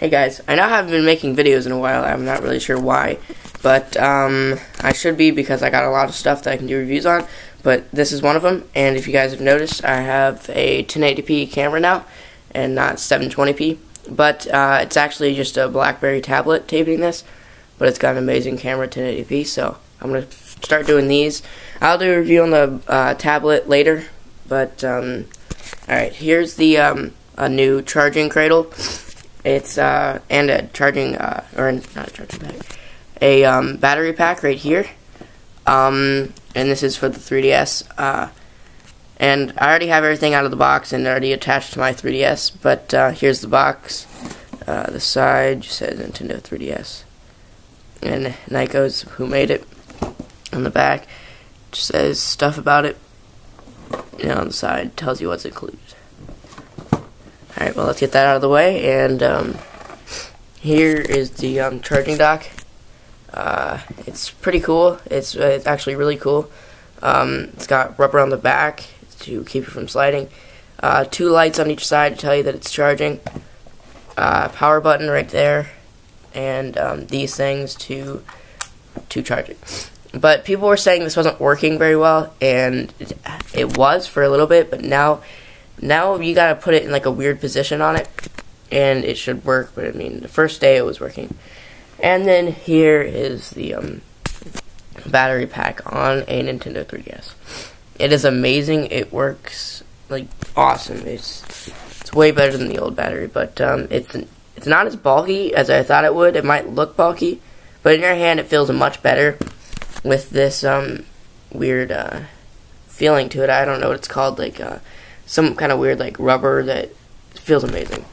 Hey guys, I know I haven't been making videos in a while. I'm not really sure why, but um, I should be because I got a lot of stuff that I can do reviews on. But this is one of them, and if you guys have noticed, I have a 1080p camera now, and not 720p. But uh, it's actually just a BlackBerry tablet taping this, but it's got an amazing camera 1080p. So I'm gonna start doing these. I'll do a review on the uh, tablet later, but um, all right, here's the um, a new charging cradle. It's uh, and a charging uh, or not a charging pack, a um, battery pack right here. Um, and this is for the 3DS. Uh, and I already have everything out of the box and already attached to my 3DS. But uh, here's the box. Uh, the side just says Nintendo 3DS, and Nyko's who made it. On the back, just says stuff about it. And on the side tells you what's included. Alright, well, let's get that out of the way. And um, here is the um, charging dock. Uh, it's pretty cool. It's, uh, it's actually really cool. Um, it's got rubber on the back to keep it from sliding. Uh, two lights on each side to tell you that it's charging. Uh, power button right there. And um, these things to to charge it. But people were saying this wasn't working very well, and it, it was for a little bit, but now now you gotta put it in like a weird position on it, and it should work. But I mean, the first day it was working. And then here is the um, battery pack on a Nintendo 3DS. It is amazing. It works like awesome. It's it's way better than the old battery, but um, it's it's not as bulky as I thought it would. It might look bulky, but in your hand it feels much better with this um, weird uh, feeling to it. I don't know what it's called, like uh, some kind of weird like rubber that feels amazing.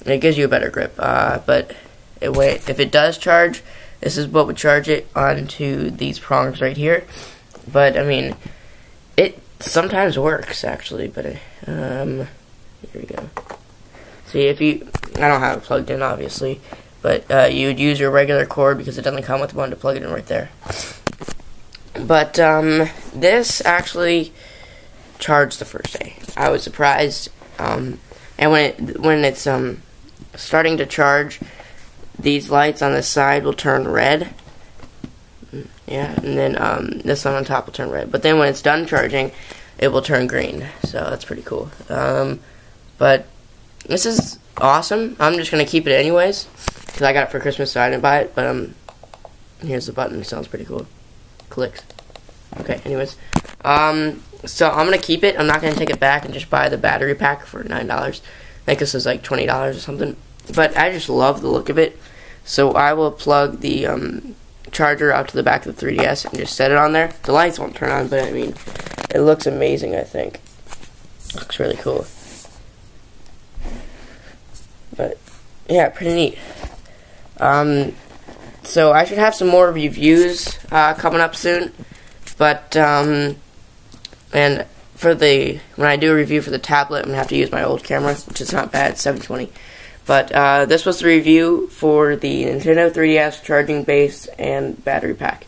And it gives you a better grip. Uh, but it, wait, if it does charge, this is what would charge it onto these prongs right here. But I mean, it sometimes works actually. But um, here we go. See if you, I don't have it plugged in obviously, but uh, you would use your regular cord because it doesn't come with one to plug it in right there. But um, this actually charged the first day. I was surprised. Um, and when it when it's um, starting to charge, these lights on the side will turn red. Yeah, and then um, this one on top will turn red. But then when it's done charging, it will turn green. So that's pretty cool. Um, but this is awesome. I'm just gonna keep it anyways because I got it for Christmas, so I didn't buy it. But um, here's the button. It sounds pretty cool. Clicks. Okay. Anyways, um, so I'm gonna keep it. I'm not gonna take it back and just buy the battery pack for nine dollars. I think this is like twenty dollars or something. But I just love the look of it. So I will plug the um, charger out to the back of the 3DS and just set it on there. The lights won't turn on, but I mean, it looks amazing. I think looks really cool. But yeah, pretty neat. Um, so I should have some more reviews uh, coming up soon. But um, and for the when I do a review for the tablet, I'm gonna have to use my old camera, which is not bad, 720. But uh, this was the review for the Nintendo 3DS charging base and battery pack.